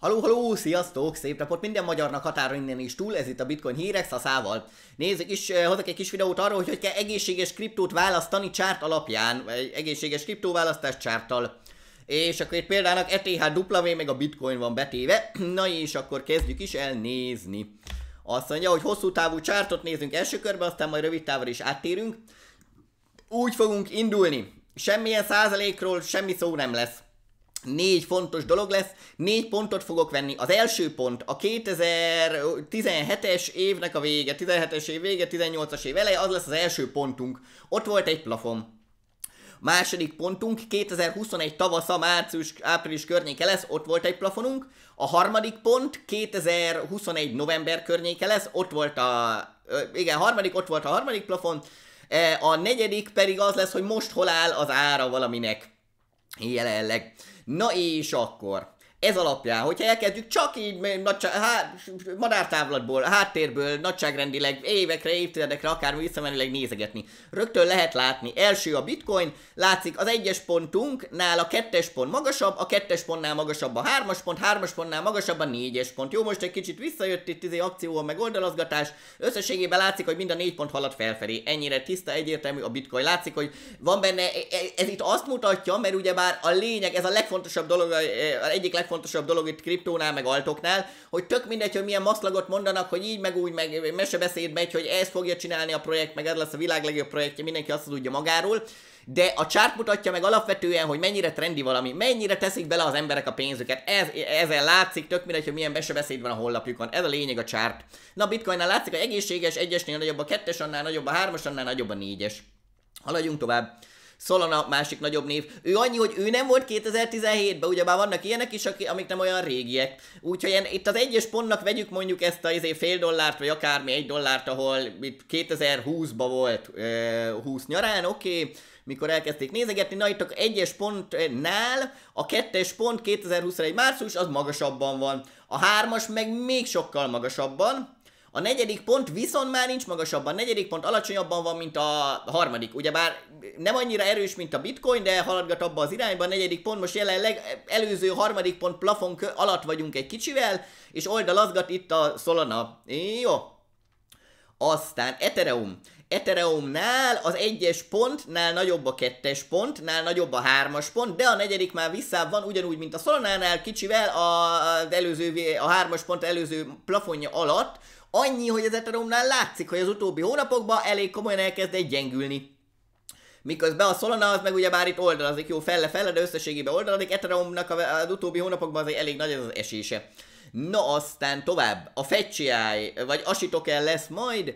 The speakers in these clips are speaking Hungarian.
Haló, haló, sziasztok! Szép napot minden magyarnak határon innen is túl, ez itt a Bitcoin hírek szaszával. Nézzük is, eh, hozok egy kis videót arról, hogy hogy kell egészséges kriptót választani csárt alapján, vagy egészséges kriptóválasztás csárttal. És akkor itt például ETH W meg a Bitcoin van betéve, na és akkor kezdjük is el nézni. Azt mondja, hogy hosszú távú csártot nézünk első körben, aztán majd rövid távra is áttérünk. Úgy fogunk indulni. Semmilyen százalékról semmi szó nem lesz négy fontos dolog lesz, négy pontot fogok venni. Az első pont a 2017-es évnek a vége, 17-es év vége, 18-as év eleje, az lesz az első pontunk. Ott volt egy plafon. Második pontunk 2021 tavasza, március, április környéke lesz, ott volt egy plafonunk. A harmadik pont 2021 november környéke lesz, ott volt a... Igen, harmadik, ott volt a harmadik plafon. E, a negyedik pedig az lesz, hogy most hol áll az ára valaminek jelenleg. Na és akkor, ez alapján, hogyha elkezdjük csak így nagyság, há, madártávlatból, háttérből, nagyságrendileg évekre, évtizedekre, akár visszamenőleg nézegetni. Rögtön lehet látni, első a bitcoin, látszik az egyes pontunknál a kettes pont magasabb, a kettes pontnál magasabb a hármas pont, hármas pontnál magasabb a négyes pont. Jó, most egy kicsit visszajött itt izé akció, meg oldalazgatás, összességében látszik, hogy mind a négy pont halad felfelé. Ennyire tiszta, egyértelmű a bitcoin. Látszik, hogy van benne, e, e, ez itt azt mutatja, mert ugyebár a lényeg, ez a legfontosabb dolog, az egyik legfontosabb legfontosabb dolog itt kriptónál, meg altoknál, hogy tök mindegy, hogy milyen maszlagot mondanak, hogy így, meg úgy, meg mesebeszéd megy, hogy ezt fogja csinálni a projekt, meg ez lesz a világ legjobb projektje, mindenki azt tudja magáról, de a chart mutatja meg alapvetően, hogy mennyire trendi valami, mennyire teszik bele az emberek a pénzüket. Ez, ezen látszik, tök mindegy, hogy milyen mesebeszéd van a honlapjukon. Ez a lényeg a chart. Na, bitcoinnál látszik, hogy egészséges, egyesnél nagyobb a kettes, annál nagyobb a hármas, annál nagyobb a négyes. Haladjunk tovább. Solana másik nagyobb név. Ő annyi, hogy ő nem volt 2017-ben, ugyebár vannak ilyenek is, amik nem olyan régiek. Úgyhogy ilyen, itt az egyes pontnak vegyük mondjuk ezt a izé, fél dollárt, vagy akármi egy dollárt, ahol itt 2020-ban volt, e, 20 nyarán, oké. Okay mikor elkezdték nézegetni, na itt a egyes pontnál a kettes pont 2021 március az magasabban van. A hármas meg még sokkal magasabban, a negyedik pont viszont már nincs magasabban, a negyedik pont alacsonyabban van, mint a harmadik. Ugyebár nem annyira erős, mint a bitcoin, de haladgat abba az irányba. A negyedik pont most jelenleg előző harmadik pont plafon alatt vagyunk egy kicsivel, és oldalazgat itt a Solana. Jó. Aztán Ethereum. Ethereumnál az egyes pontnál nagyobb a kettes pontnál nagyobb a hármas pont, de a negyedik már visszább van, ugyanúgy, mint a Solana-nál kicsivel az előző, a hármas pont előző plafonja alatt, Annyi, hogy az Ethereumnál látszik, hogy az utóbbi hónapokban elég komolyan elkezd egy gyengülni. Miközben a Solana az meg ugye már itt oldalazik, jó felle-felle, de összességében oldalazik, Ethereumnak az utóbbi hónapokban azért elég nagy az, az esése. Na aztán tovább, a Fetchiai, vagy Asitokel lesz majd,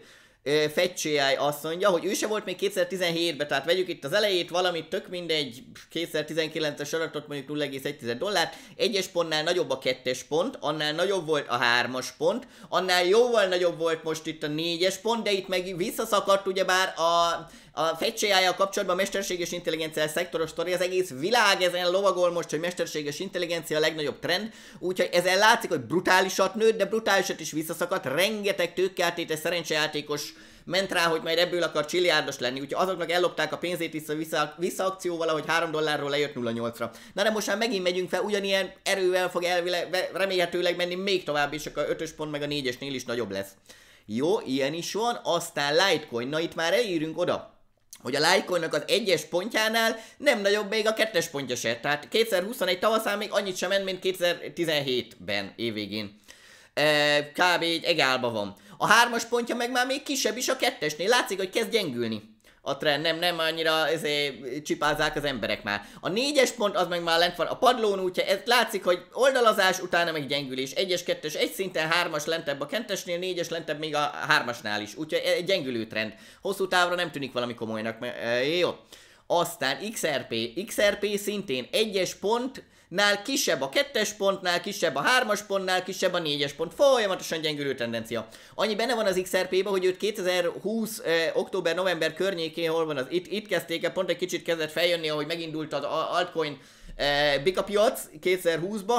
Fetchiai azt mondja, hogy ő se volt még 2017-ben, tehát vegyük itt az elejét, valamit tök mindegy, 2019-es adatot mondjuk 0,1 dollár, egyes pontnál nagyobb a kettes pont, annál nagyobb volt a hármas pont, annál jóval nagyobb volt most itt a négyes pont, de itt meg visszaszakadt ugyebár a a fecséjája kapcsolatban a mesterséges intelligencia szektoros sztori, az egész világ ezen lovagol most, hogy mesterséges intelligencia a legnagyobb trend, úgyhogy ezen látszik, hogy brutálisat nőtt, de brutálisat is visszaszakadt, rengeteg tőkeátétes szerencsejátékos ment rá, hogy majd ebből akar csilliárdos lenni, úgyhogy azoknak ellopták a pénzét vissza, vissza, vissza akcióval, hogy 3 dollárról lejött 0,8-ra. Na de most már megint megyünk fel, ugyanilyen erővel fog elvileg, remélhetőleg menni még tovább, és akkor a 5 pont meg a 4-esnél is nagyobb lesz. Jó, ilyen is van, aztán Litecoin, na itt már elírünk oda hogy a Litecoinnak az egyes pontjánál nem nagyobb még a kettes pontja se. Tehát 2021 tavaszán még annyit sem ment, mint 2017-ben évvégén. E, kb. egy egálba van. A hármas pontja meg már még kisebb is a kettesnél. Látszik, hogy kezd gyengülni a trend, nem, nem annyira ezért csipázzák az emberek már. A négyes pont az meg már lent van a padlón, úgyhogy ez látszik, hogy oldalazás, utána meg gyengülés. Egyes, kettes, egy szinten, hármas lentebb a kettesnél, négyes lentebb még a hármasnál is. Úgyhogy egy gyengülő trend. Hosszú távra nem tűnik valami komolynak, mert, e, jó. Aztán XRP. XRP szintén egyes pont, nál kisebb a kettes pontnál, kisebb a hármas pontnál, kisebb a négyes pont. Folyamatosan gyengülő tendencia. Annyi benne van az XRP-be, hogy őt 2020. Eh, október-november környékén, hol van az, itt, itt kezdték el, pont egy kicsit kezdett feljönni, ahogy megindult az altcoin eh, bika piac 2020-ba,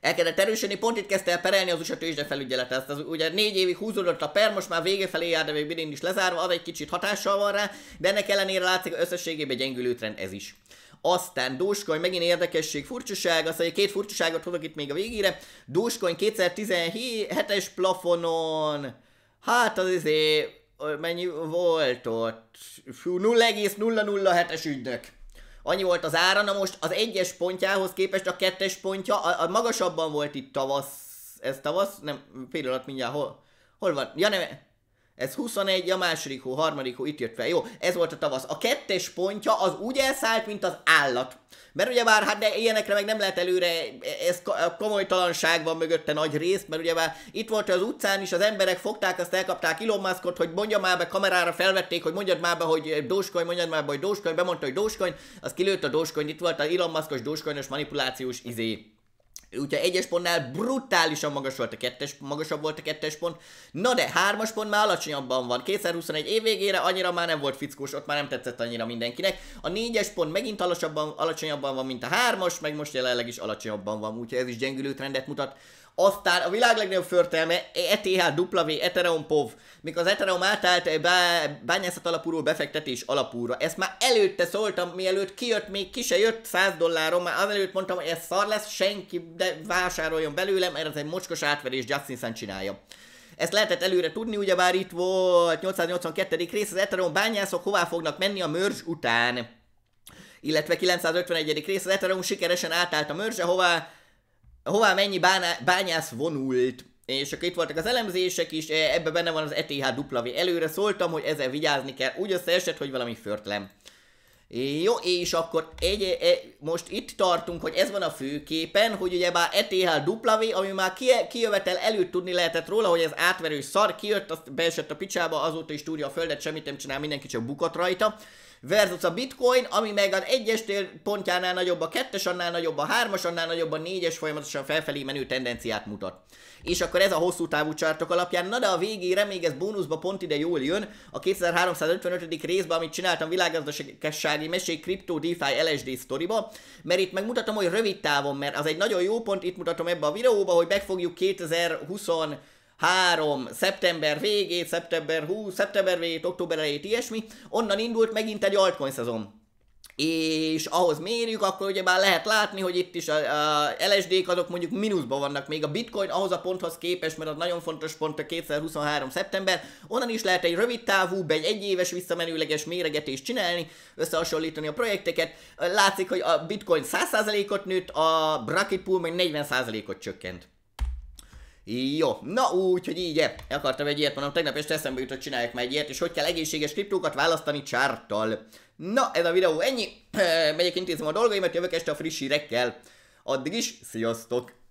elkezdett erősödni, pont itt kezdte el perelni az USA tőzsde felügyelet. Ezt az, ugye négy évig húzódott a per, most már vége felé jár, de még mindig is lezárva, az egy kicsit hatással van rá, de ennek ellenére látszik, összességében gyengülő trend ez is. Aztán Dogecoin megint érdekesség, furcsaság, azt mondja, két furcsaságot hozok itt még a végére. Dogecoin 2017-es plafonon, hát az izé, mennyi volt ott? 0,007-es ügynök. Annyi volt az ára, na most az egyes pontjához képest a kettes pontja, a, a magasabban volt itt tavasz, ez tavasz? Nem, pillanat mindjárt, hol, hol van? Ja nem, ez 21, a második hó, harmadik hó, itt jött fel. Jó, ez volt a tavasz. A kettes pontja az úgy elszállt, mint az állat. Mert ugye bár, hát de ilyenekre meg nem lehet előre, ez komolytalanság van mögötte nagy részt, mert ugye bár itt volt az utcán is, az emberek fogták, azt elkapták Elon Muskot, hogy mondja már be, kamerára felvették, hogy mondjad már be, hogy Dogecoin, mondjad már be, hogy Dogecoin, bemondta, hogy Dogecoin, az kilőtt a Dogecoin, itt volt a Elon Muskos Dogecoinos manipulációs izé Úgyhogy egyes pontnál brutálisan magas volt a kettes, magasabb volt a kettes pont. Na de hármas pont már alacsonyabban van. 2021 év végére annyira már nem volt fickós, ott már nem tetszett annyira mindenkinek. A négyes pont megint alacsonyabban, alacsonyabban van, mint a hármas, meg most jelenleg is alacsonyabban van, úgyhogy ez is gyengülő trendet mutat. Aztán a világ legnagyobb förtelme ETH W Ethereum POV, mikor az Ethereum átállt bányászat alapúról befektetés alapúra. Ezt már előtte szóltam, mielőtt kijött, még ki se jött 100 dolláron, már azelőtt mondtam, hogy ez szar lesz, senki de vásároljon belőlem, mert ez egy mocskos átverés, Justin Sun csinálja. Ezt lehetett előre tudni, ugyebár itt volt 882. rész, az Ethereum bányászok hová fognak menni a mörzs után. Illetve 951. rész, az Ethereum sikeresen átállt a mörzse, hová hová mennyi báná, bányász vonult, és akkor itt voltak az elemzések is, e, ebbe benne van az ETHW. Előre szóltam, hogy ezzel vigyázni kell, úgy összeesett, hogy valami förtlem. Jó, és akkor egy, e, most itt tartunk, hogy ez van a főképen, hogy ugye már ETHW, ami már ki, kijövetel előtt tudni lehetett róla, hogy ez átverő szar, kijött, azt beesett a picsába, azóta is túrja a földet, semmit nem csinál, mindenki csak bukott rajta versus a bitcoin, ami meg az egyes pontjánál nagyobb, a kettes annál nagyobb, a hármas annál nagyobb, a négyes folyamatosan felfelé menő tendenciát mutat. És akkor ez a hosszú távú csártok alapján, na de a végére még ez bónuszba pont ide jól jön, a 2355. részben, amit csináltam világgazdasági mesék, kripto, DeFi, LSD sztoriba, mert itt megmutatom, hogy rövid távon, mert az egy nagyon jó pont, itt mutatom ebbe a videóba, hogy meg fogjuk 2020 3. szeptember végét, szeptember 20, szeptember végét, október elejét, ilyesmi, onnan indult megint egy altcoin szezon. És ahhoz mérjük, akkor ugye már lehet látni, hogy itt is a, a LSD-k azok mondjuk mínuszban vannak, még a bitcoin ahhoz a ponthoz képest, mert az nagyon fontos pont a 2023. szeptember, onnan is lehet egy rövid távú, egy egyéves visszamenőleges méregetést csinálni, összehasonlítani a projekteket. Látszik, hogy a bitcoin 100%-ot nőtt, a bracket pool meg 40%-ot csökkent. Jó, na úgy, hogy így, akartam egy ilyet mondom, tegnap este eszembe jutott, csinálják meg egy ilyet, és hogy kell egészséges kriptókat választani csárttal. Na, ez a videó ennyi, megyek intézem a dolgaimat, jövök este a friss hírekkel. Addig is, sziasztok!